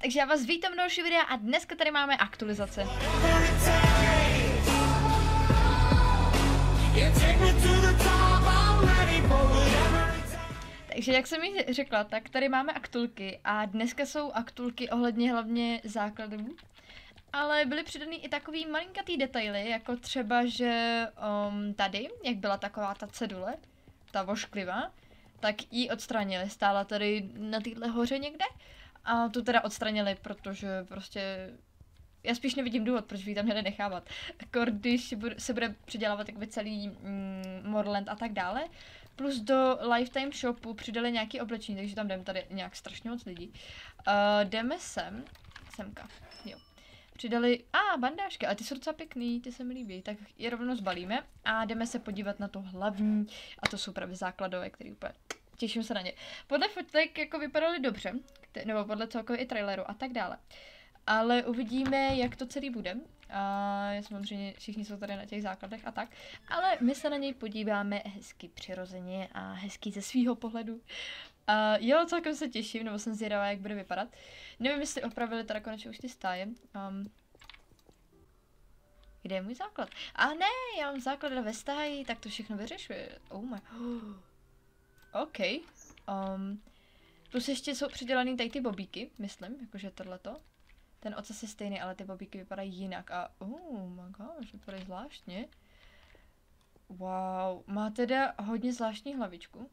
Takže já vás vítám do další videa a dneska tady máme aktualizace. Takže jak jsem mi řekla, tak tady máme aktulky a dneska jsou aktulky ohledně hlavně základů. Ale byly přidaný i takový malinkatý detaily, jako třeba, že um, tady, jak byla taková ta cedule, ta vošklivá, tak ji odstranili. Stála tady na téhle hoře někde a tu teda odstranili, protože prostě já spíš nevidím důvod, proč by tam měli nechávat. Jako když se bude předělávat jakoby celý mm, Morland a tak dále. Plus do Lifetime shopu přidali nějaký oblečení, takže tam jdeme tady nějak strašně moc lidí. Uh, jdeme sem, semka, jo. Přidali, a ah, bandážky, ale ty jsou docela pěkný, ty se mi líbí, tak je rovnou zbalíme a jdeme se podívat na to hlavní a to jsou právě základové, který úplně těším se na ně. Podle fotek jako vypadaly dobře, nebo podle celkově i traileru a tak dále. Ale uvidíme, jak to celý bude. A samozřejmě všichni jsou tady na těch základech a tak. Ale my se na něj podíváme hezky přirozeně a hezky ze svého pohledu. Uh, jo, celkem se těším, nebo jsem zvědavá, jak bude vypadat. Nevím, jestli opravili teda konečně už ty stáje. Um, kde je můj základ? A ne, já mám základ ve stáji, tak to všechno vyřešuje. Oh my. OK. Um, plus ještě jsou přidělaný tady ty bobíky, myslím, jakože tohleto. Ten ocas je stejný, ale ty bobíky vypadají jinak a oh my gosh, vypadají zvláštně. Wow, má teda hodně zvláštní hlavičku.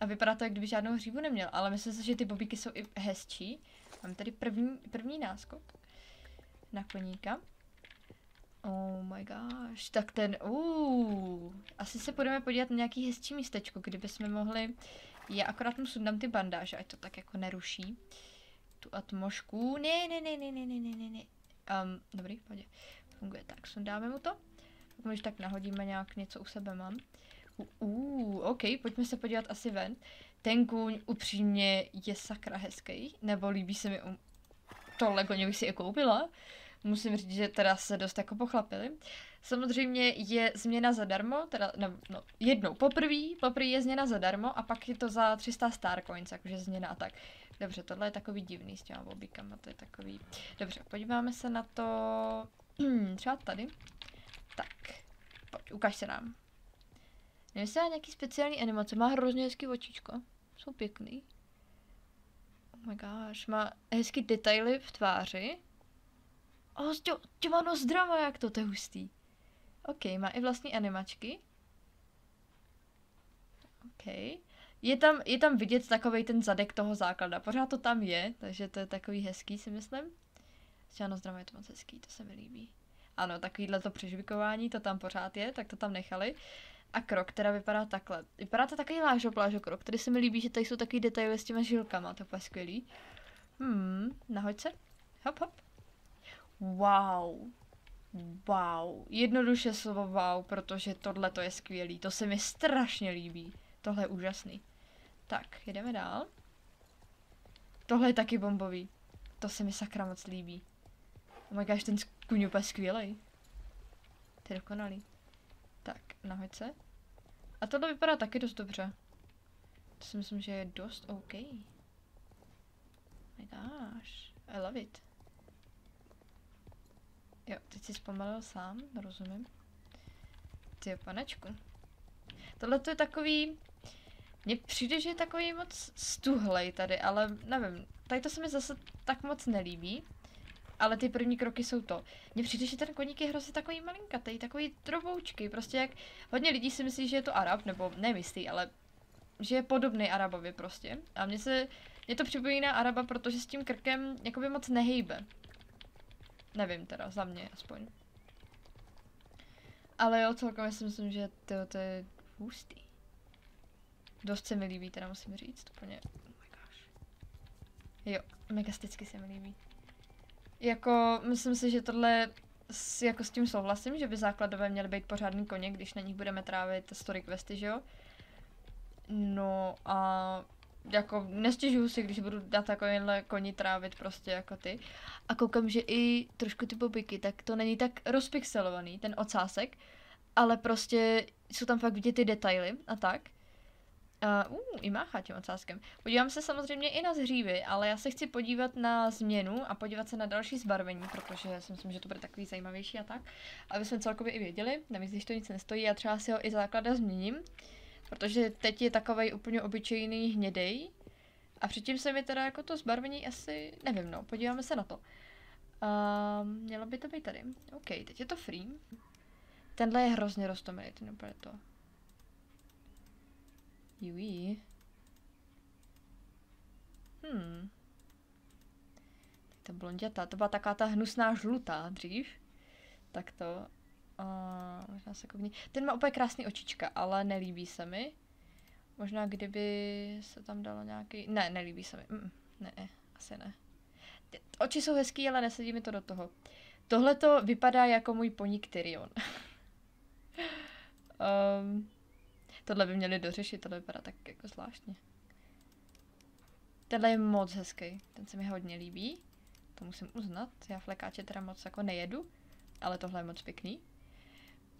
A vypadá to, jak kdyby žádnou hřívu neměl, ale myslím si, že ty bobíky jsou i hezčí. Mám tady první, první náskok na koníka. Oh my gosh, tak ten, uh, asi se budeme podívat na nějaký hezčí místečko, kdyby jsme mohli, já akorát mu sundám ty bandáže, ať to tak jako neruší. Tu atmošku, ne, ne, ne, ne, ne, ne, ne, ne, ne. Um, dobrý, pojď. Funguje tak, sundáme mu to. Pokud když tak nahodíme nějak něco u sebe mám. Uh, OK, pojďme se podívat asi ven. Ten kůň upřímně je sakra hezký, nebo líbí se mi um... to Lego, bych si je koupila musím říct, že teda se dost jako pochlapili. Samozřejmě je změna zadarmo, teda no, no jednou poprvé, poprvé je změna zadarmo a pak je to za 300 star coins, jakože změna a tak. Dobře, tohle je takový divný s těma bobíkama, to je takový... Dobře, podíváme se na to třeba tady. Tak, pojď, ukaž se nám. Nevím, jestli nějaký speciální animace, má hrozně hezký očičko, jsou pěkný. Oh my gosh, má hezký detaily v tváři, Těma nozdrava, jak to, to je hustý. OK, má i vlastní animačky. OK. Je tam, je tam vidět takový ten zadek toho základa. Pořád to tam je, takže to je takový hezký, si myslím. Stěno zdrava je to moc hezký, to se mi líbí. Ano, takovýhle to přežvikování, to tam pořád je, tak to tam nechali. A krok, která vypadá takhle. Vypadá to takový lážo plážo krok, který se mi líbí, že tady jsou takový detaily s těma žilkama, to je skvělý. Hmm, nahoď se. Hop, hop. Wow. Wow. Jednoduše slovo wow, protože tohle to je skvělý. To se mi strašně líbí. Tohle je úžasný. Tak, jedeme dál. Tohle je taky bombový. To se mi sakra moc líbí. Oh my gosh, ten kuň je skvělý. To je dokonalý. Tak, nahoď se. A tohle vypadá taky dost dobře. To si myslím, že je dost OK. My gosh, I love it. Jo, teď si zpomalil sám, rozumím. Ty panečku. Tohle to je takový... Mně přijde, že je takový moc stuhlej tady, ale nevím. Tady to se mi zase tak moc nelíbí. Ale ty první kroky jsou to. Mně přijde, že ten koník je hrozně takový malinkatý, takový droboučky. Prostě jak hodně lidí si myslí, že je to Arab, nebo nemyslí, ale že je podobný Arabovi prostě. A mně se, mě to připomíná Araba, protože s tím krkem jakoby moc nehejbe. Nevím teda, za mě aspoň. Ale jo, celkově si myslím, že to, to je hustý. Dost se mi líbí, teda musím říct, úplně, oh my gosh. Jo, megasticky se mi líbí. Jako, myslím si, že tohle s, jako s tím souhlasím, že by základové měly být pořádný koně, když na nich budeme trávit story questy, že jo? No a jako nestěžuju si, když budu dát takovýhle koni trávit prostě jako ty. A koukám, že i trošku ty pobyky, tak to není tak rozpixelovaný, ten ocásek, ale prostě jsou tam fakt vidět ty detaily a tak. Uh, uh, i máchá tím ocáskem. Podívám se samozřejmě i na zhřívy, ale já se chci podívat na změnu a podívat se na další zbarvení, protože si myslím, že to bude takový zajímavější a tak. Aby jsme celkově i věděli, navíc když to nic nestojí, já třeba si ho i základa změním, protože teď je takový úplně obyčejný hnědej. A předtím se mi teda jako to zbarvení asi, nevím no, podíváme se na to. Uh, mělo by to být tady. OK, teď je to free. Tenhle je hrozně roztomilý, ten úplně to. Jují. Hmm. Ta blonděta, to byla taková ta hnusná žlutá dřív. Tak to. Uh, možná se kovní. Ten má úplně krásný očička, ale nelíbí se mi. Možná kdyby se tam dalo nějaký... Ne, nelíbí se mi. Mm, ne, asi ne. Oči jsou hezký, ale nesedí mi to do toho. Tohle to vypadá jako můj poník Tyrion. um, Tohle by měli dořešit, tohle vypadá tak jako zvláštně. Tenhle je moc hezký, ten se mi hodně líbí. To musím uznat, já flekáče teda moc jako nejedu, ale tohle je moc pěkný.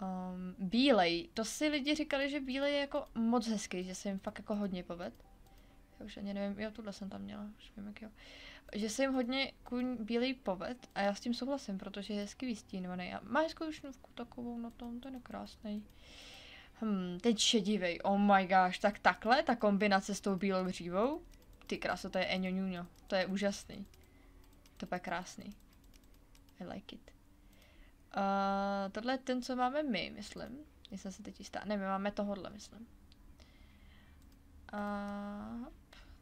Um, bílej, to si lidi říkali, že bílej je jako moc hezký, že se jim fakt jako hodně poved. Já už ani nevím, jo, tuhle jsem tam měla, už vím jak jo. Že se jim hodně kuň bílej poved a já s tím souhlasím, protože je hezky vystínovaný a má hezkou šnůvku takovou, no to, to je krásný. Hmm, teď šedivej, oh my gosh, tak takhle, ta kombinace s tou bílou dřívou. Ty kráso, to je eňoňuňo, to je úžasný. To je krásný. I like it. Uh, tohle je ten, co máme my, myslím. Myslím se teď jistá. Ne, my máme tohle, myslím. Uh,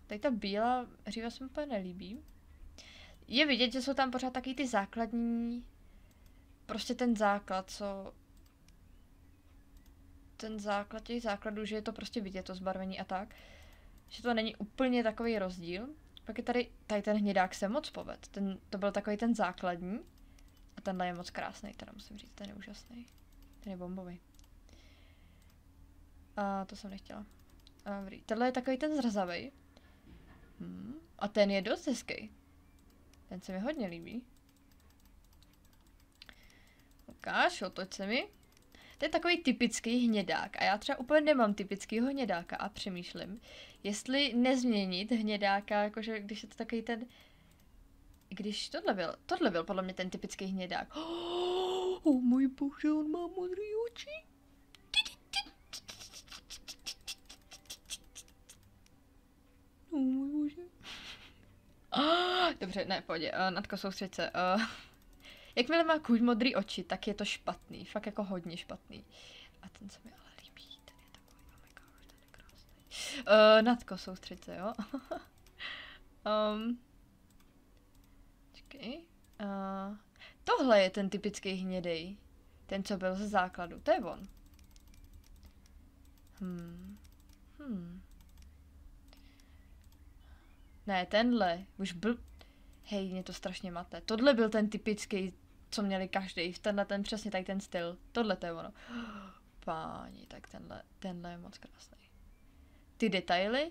tady ta bílá hříva se mi úplně nelíbí. Je vidět, že jsou tam pořád taky ty základní, prostě ten základ, co ten základ těch základů, že je to prostě vidět, to zbarvení a tak. Že to není úplně takový rozdíl. Pak je tady, tady ten hnědák se moc poved. Ten, to byl takový ten základní. Tenhle je moc krásný, teda musím říct, ten je úžasný. Ten je bombový. A to jsem nechtěla. Dobrý. Tenhle je takový ten zrzavý. Hmm. A ten je dost hezký. Ten se mi hodně líbí. Ukáž, otoč se mi. To je takový typický hnědák a já třeba úplně nemám typického hnědáka a přemýšlím, jestli nezměnit hnědáka, jakože když je to takový ten, když tohle byl, tohle byl podle mě ten typický hnědák. Oh, oh můj bože, on má modrý oči. Oh, můj bože. Oh, dobře, ne, pojď, uh, Natko, soustřed se. Uh, Jakmile má kůň modrý oči, tak je to špatný. Fakt jako hodně špatný. A ten se mi ale líbí. Ten je takový, oh my god, ten je krásný. Uh, Natko, soustřed se, jo? um, čekej. Uh, tohle je ten typický hnědej. Ten, co byl ze základu. To je on. Hmm. Hmm. Ne, tenhle. Už byl... Hej, mě to strašně mate. Tohle byl ten typický co měli každý, tenhle ten přesně tady ten styl, tohle to je ono. Páni, tak tenhle, tenhle je moc krásný. Ty detaily,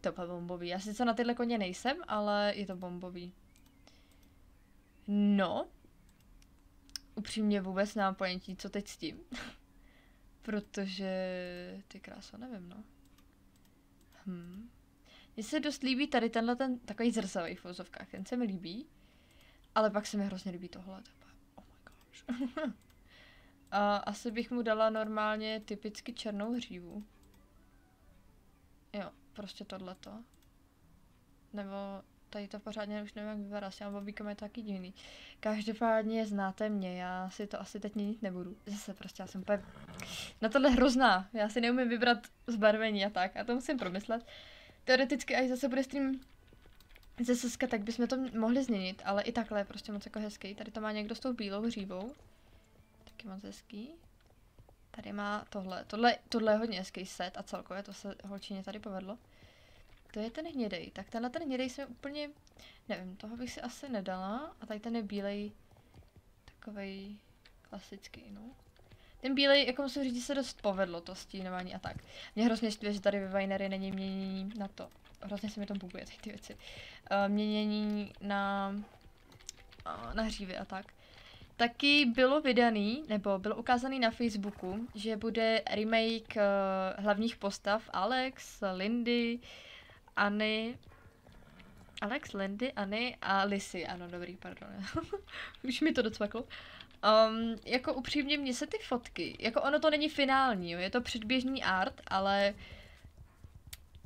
to je bombový. Já sice na tyhle koně nejsem, ale je to bombový. No, upřímně vůbec nemám ponětí, co teď s tím. Protože, ty krása, nevím, no. Hm. Mně se dost líbí tady tenhle ten takový zrzavý v vozovkách, ten se mi líbí. Ale pak se mi hrozně líbí tohle. A asi bych mu dala normálně typicky černou hřívu. Jo, prostě tohleto. Nebo tady to pořádně už nevím, jak vypadá, s těma je to taky divný. Každopádně znáte mě, já si to asi teď měnit nebudu. Zase prostě já jsem úplně na tohle hrozná. Já si neumím vybrat zbarvení a tak, a to musím promyslet. Teoreticky, až zase bude stream ze Saska, tak bychom to mohli změnit, ale i takhle je prostě moc jako hezký. Tady to má někdo s tou bílou hřívou. Taky moc hezký. Tady má tohle. Tohle, tohle je hodně hezký set a celkově to se holčině tady povedlo. To je ten hnědej. Tak tenhle ten hnědej jsem úplně, nevím, toho bych si asi nedala. A tady ten je bílej, takovej klasický, no. Ten bílej, jako musím říct, se dost povedlo to stínování a tak. Mě hrozně štve, že tady ve Vinery není mění na to hrozně se mi to buguje, ty věci. Uh, měnění na, uh, na hřívy a tak. taky bylo vydaný, nebo bylo ukázaný na Facebooku, že bude remake uh, hlavních postav Alex, Lindy, Anny, Alex, Lindy, Anny a Lissy. Ano, dobrý, pardon. Už mi to docvaklo. Um, jako upřímně, mně se ty fotky, jako ono to není finální, jo, je to předběžný art, ale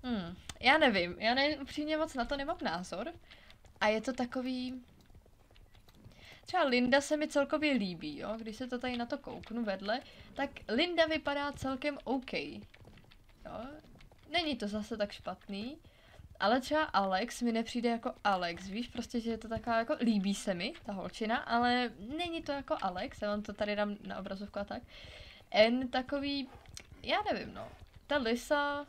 hmm, já nevím, já ne, upřímně moc na to nemám názor. A je to takový, třeba Linda se mi celkově líbí, jo, když se to tady na to kouknu vedle, tak Linda vypadá celkem OK, jo, není to zase tak špatný, ale třeba Alex mi nepřijde jako Alex, víš, prostě, že je to taková jako, líbí se mi ta holčina, ale není to jako Alex, já vám to tady dám na obrazovku a tak. N takový, já nevím, no, ta Lisa,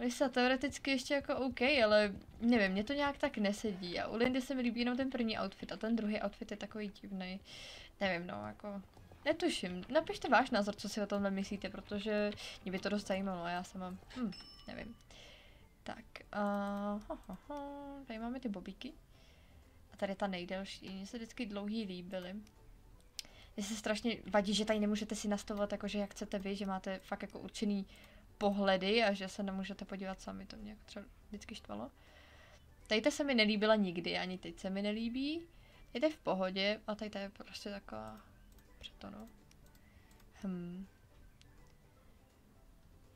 Lisa teoreticky ještě jako OK, ale nevím, mě to nějak tak nesedí a u Lindy se mi líbí jenom ten první outfit a ten druhý outfit je takový divný. Nevím, no, jako, netuším. Napište váš názor, co si o tomhle myslíte, protože mě by to dost zajímalo a já mám, hm, nevím. Tak, uh, ho, ho, ho, tady máme ty bobíky. A tady ta nejdelší, mně se vždycky dlouhý líbily. Mně se strašně vadí, že tady nemůžete si nastavovat jakože jak chcete vy, že máte fakt jako určený pohledy a že se nemůžete podívat sami, to mě jako třeba vždycky štvalo. Tady se mi nelíbila nikdy, ani teď se mi nelíbí. Je v pohodě a tady je prostě taková přeto, no. Hmm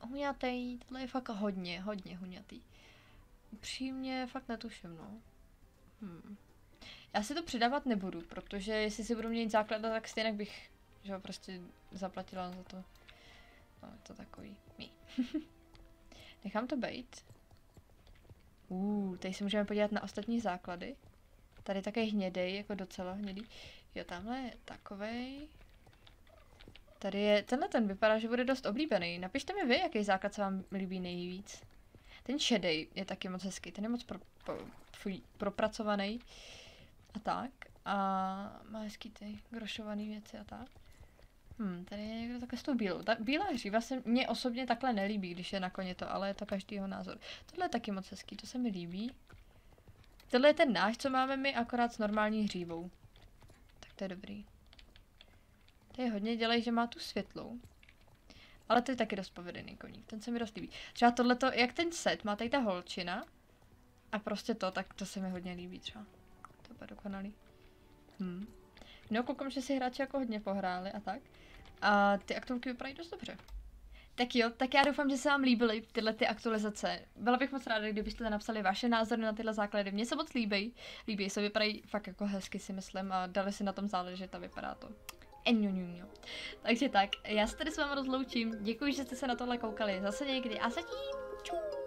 huňatý, tohle je fakt hodně, hodně huňatý. Upřímně fakt netuším, no. Hmm. Já si to předávat nebudu, protože jestli si budu měnit základ, tak stejně bych, že ho prostě zaplatila za to. No, je to takový mý. Nechám to být. Uh, tady se můžeme podívat na ostatní základy. Tady také hnědej, jako docela hnědý. Jo, tamhle je takovej. Tady je, tenhle ten vypadá, že bude dost oblíbený. Napište mi vy, jaký základ se vám líbí nejvíc. Ten šedej je taky moc hezký, ten je moc pro, pro, fuj, propracovaný. A tak. A má hezký ty grošované věci a tak. Hmm, tady je někdo takhle s tou bílou. Ta bílá hříva se mně osobně takhle nelíbí, když je na koně to, ale je to každýho názor. Tohle je taky moc hezký, to se mi líbí. Tohle je ten náš, co máme my, akorát s normální hřívou. Tak to je dobrý. To je hodně dělej, že má tu světlou. Ale to je taky dost povedený koník, ten se mi dost líbí. Třeba tohleto, jak ten set, má tady ta holčina. A prostě to, tak to se mi hodně líbí třeba. To bude dokonalý. Hm. No, koukám, že si hráči jako hodně pohráli a tak. A ty aktuálky vypadají dost dobře. Tak jo, tak já doufám, že se vám líbily tyhle ty aktualizace. Byla bych moc ráda, kdybyste napsali vaše názory na tyhle základy. Mně se moc líbí. Líbí se, vypadají fakt jako hezky si myslím a dali si na tom záležet a vypadá to Enňuňuňu. Takže tak, já se tady s vámi rozloučím. Děkuji, že jste se na tohle koukali. Zase někdy a zatím čus.